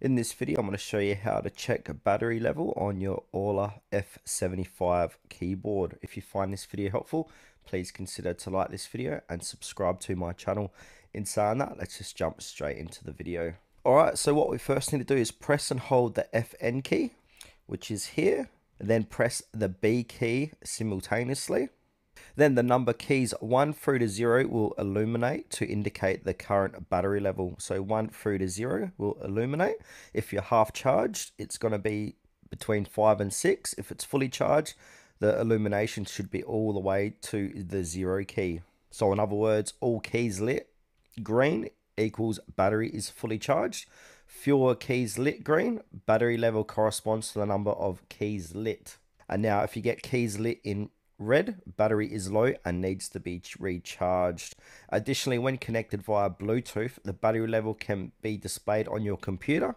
In this video, I'm going to show you how to check a battery level on your Aula F75 keyboard. If you find this video helpful, please consider to like this video and subscribe to my channel. In saying that, let's just jump straight into the video. Alright, so what we first need to do is press and hold the FN key, which is here, and then press the B key simultaneously. Then the number keys 1 through to 0 will illuminate to indicate the current battery level. So 1 through to 0 will illuminate. If you're half charged, it's going to be between 5 and 6. If it's fully charged, the illumination should be all the way to the 0 key. So in other words, all keys lit green equals battery is fully charged. Fewer keys lit green, battery level corresponds to the number of keys lit. And now if you get keys lit in red, battery is low and needs to be recharged. Additionally, when connected via Bluetooth, the battery level can be displayed on your computer